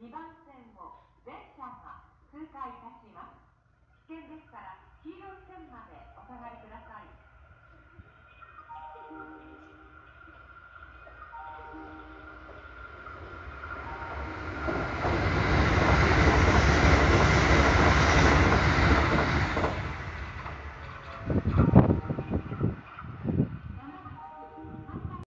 2番線を全車が通過いたします。